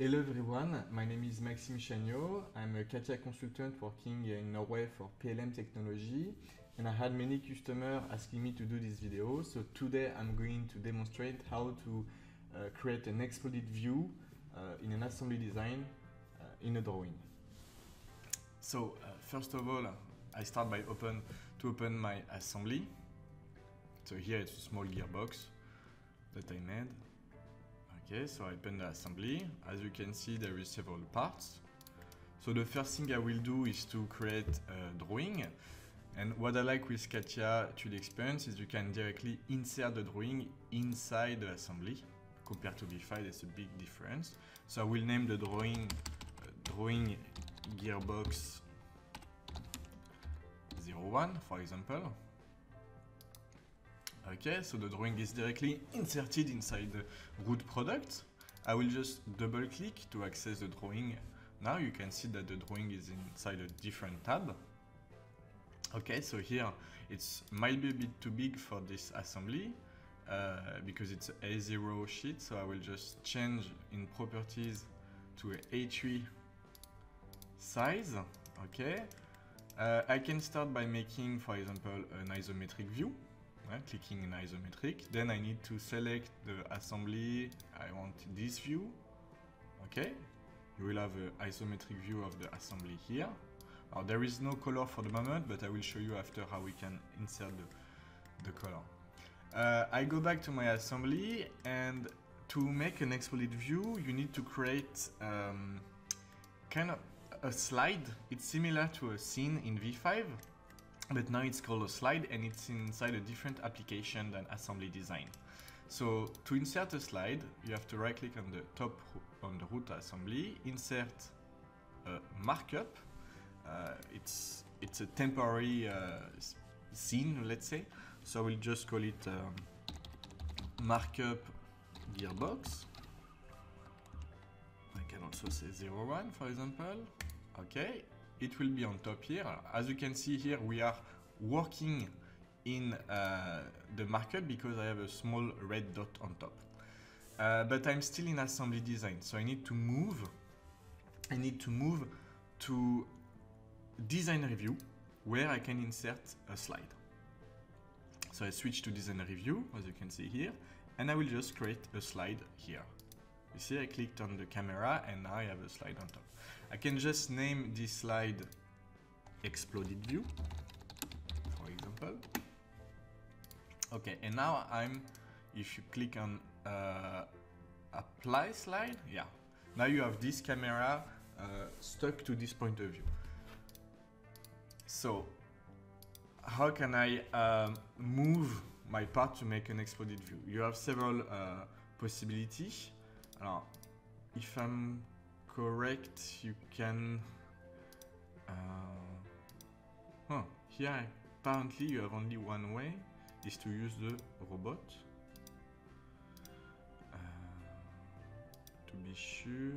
Hello everyone, my name is Maxime Chagnot. I'm a CATIA consultant working in Norway for PLM technology and I had many customers asking me to do this video. So today I'm going to demonstrate how to uh, create an exploded view uh, in an assembly design uh, in a drawing. So uh, first of all, I start by open to open my assembly. So here it's a small gearbox that I made. Okay, so I open the assembly. As you can see, there is several parts. So the first thing I will do is to create a drawing. And what I like with CATIA 3D Experience is you can directly insert the drawing inside the assembly. Compared to V5, there's a big difference. So I will name the drawing uh, drawing gearbox 01, for example. Okay, so the drawing is directly inserted inside the root product. I will just double click to access the drawing. Now you can see that the drawing is inside a different tab. Okay, so here it might be a bit too big for this assembly uh, because it's a A0 sheet. So I will just change in properties to a A3 size. Okay, uh, I can start by making, for example, an isometric view clicking in isometric. Then I need to select the assembly. I want this view. Okay. You will have an isometric view of the assembly here. Now there is no color for the moment, but I will show you after how we can insert the, the color. Uh, I go back to my assembly and to make an exploded view, you need to create um, kind of a slide. It's similar to a scene in V5 but now it's called a slide and it's inside a different application than assembly design. So to insert a slide, you have to right click on the top on the root assembly, insert a markup. Uh, it's it's a temporary uh, scene, let's say. So we'll just call it um, markup gearbox. I can also say 01 for example. Okay, it will be on top here. As you can see here, we are working in uh, the markup because I have a small red dot on top. Uh, but I'm still in assembly design, so I need to move. I need to move to design review where I can insert a slide. So I switch to design review, as you can see here, and I will just create a slide here. You see I clicked on the camera and now I have a slide on top. I can just name this slide exploded view, for example. Okay, and now I'm, if you click on uh, apply slide, yeah. Now you have this camera uh, stuck to this point of view. So, how can I um, move my part to make an exploded view? You have several uh, possibilities. Alors, if I'm correct, you can... Uh, oh, here apparently you have only one way, is to use the robot. Uh, to be sure.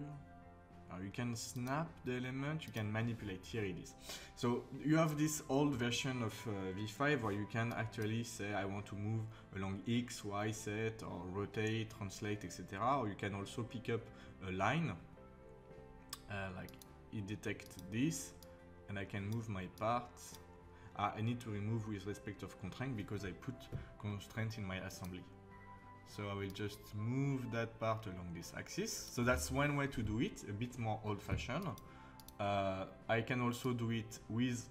Uh, you can snap the element, you can manipulate, here it is. So you have this old version of uh, V5 where you can actually say I want to move along X, Y set or rotate, translate, etc. Or you can also pick up a line, uh, like it detects this and I can move my parts. Uh, I need to remove with respect of constraint because I put constraint in my assembly. So I will just move that part along this axis. So that's one way to do it, a bit more old-fashioned. Uh, I can also do it with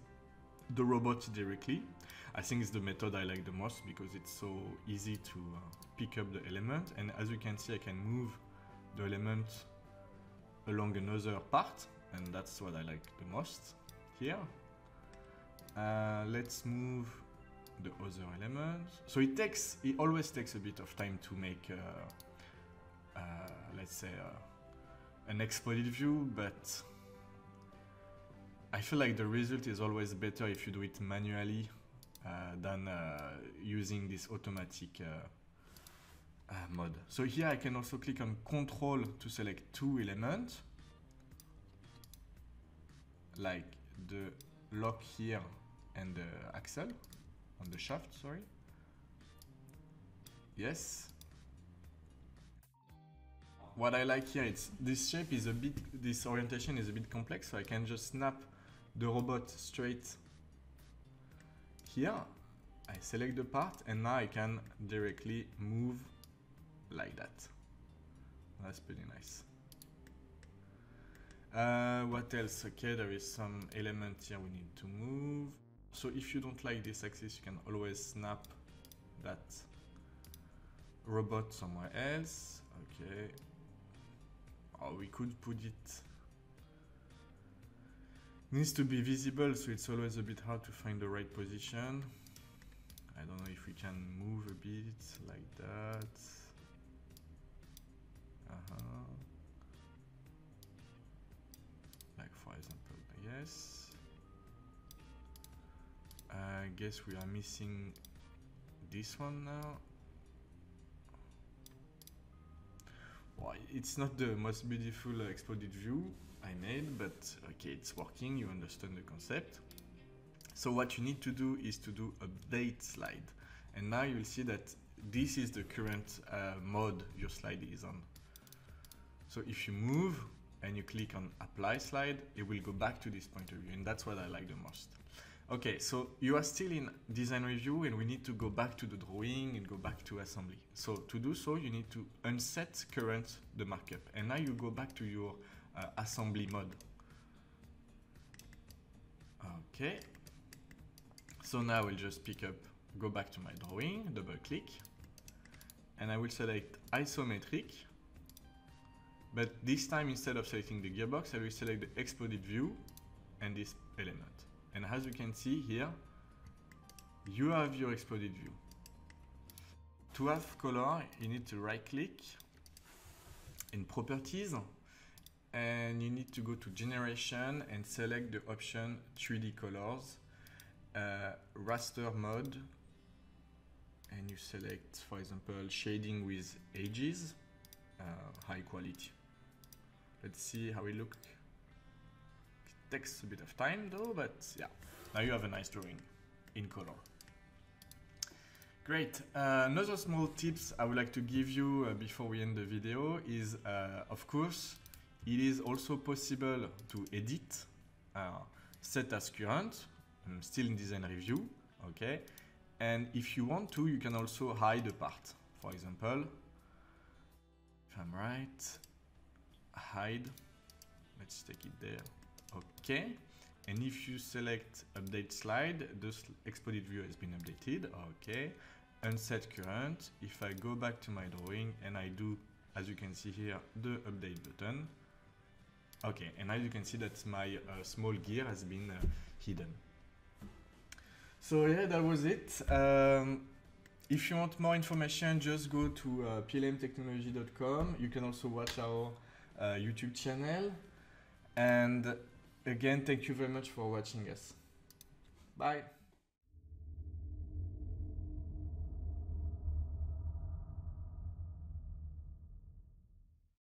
the robot directly. I think it's the method I like the most because it's so easy to uh, pick up the element. And as you can see, I can move the element along another part. And that's what I like the most here. Uh, let's move the other elements. So it takes, it always takes a bit of time to make, uh, uh, let's say, uh, an exploded view, but I feel like the result is always better if you do it manually uh, than uh, using this automatic uh, mode. So here I can also click on Control to select two elements, like the lock here and the axle on the shaft, sorry. Yes. what I like here, it's this shape is a bit, this orientation is a bit complex, so I can just snap the robot straight here. I select the part, and now I can directly move like that. That's pretty nice. Uh, what else? Okay, there is some element here we need to move. So if you don't like this axis, you can always snap that robot somewhere else. Okay. Or we could put it needs to be visible so it's always a bit hard to find the right position I don't know if we can move a bit like that -huh. like for example yes I guess we are missing this one now well, it's not the most beautiful uh, exploded view I made, but okay, it's working, you understand the concept. So what you need to do is to do update slide. And now you'll see that this is the current uh, mode your slide is on. So if you move and you click on apply slide, it will go back to this point of view. And that's what I like the most. Okay, so you are still in design review and we need to go back to the drawing and go back to assembly. So to do so, you need to unset current the markup. And now you go back to your uh, assembly mode. Okay. So now I will just pick up, go back to my drawing, double click, and I will select isometric. But this time, instead of selecting the gearbox, I will select the exploded view and this element. And as you can see here, you have your exploded view. To have color, you need to right click in properties and you need to go to generation and select the option 3D colors, uh, raster mode, and you select, for example, shading with edges, uh, high quality. Let's see how it looks. It takes a bit of time though, but yeah, now you have a nice drawing in color. Great. Uh, another small tips I would like to give you uh, before we end the video is, uh, of course, it is also possible to edit, uh, set as current, I'm um, still in design review, okay? And if you want to, you can also hide a part. For example, if I'm right, hide, let's take it there, okay. And if you select update slide, the exploded view has been updated, okay. Unset current, if I go back to my drawing and I do, as you can see here, the update button, Okay, and now you can see that my uh, small gear has been uh, hidden. So yeah, that was it. Um, if you want more information, just go to uh, plmtechnology.com. You can also watch our Uh, YouTube channel. And again, thank you very much for watching us. Bye.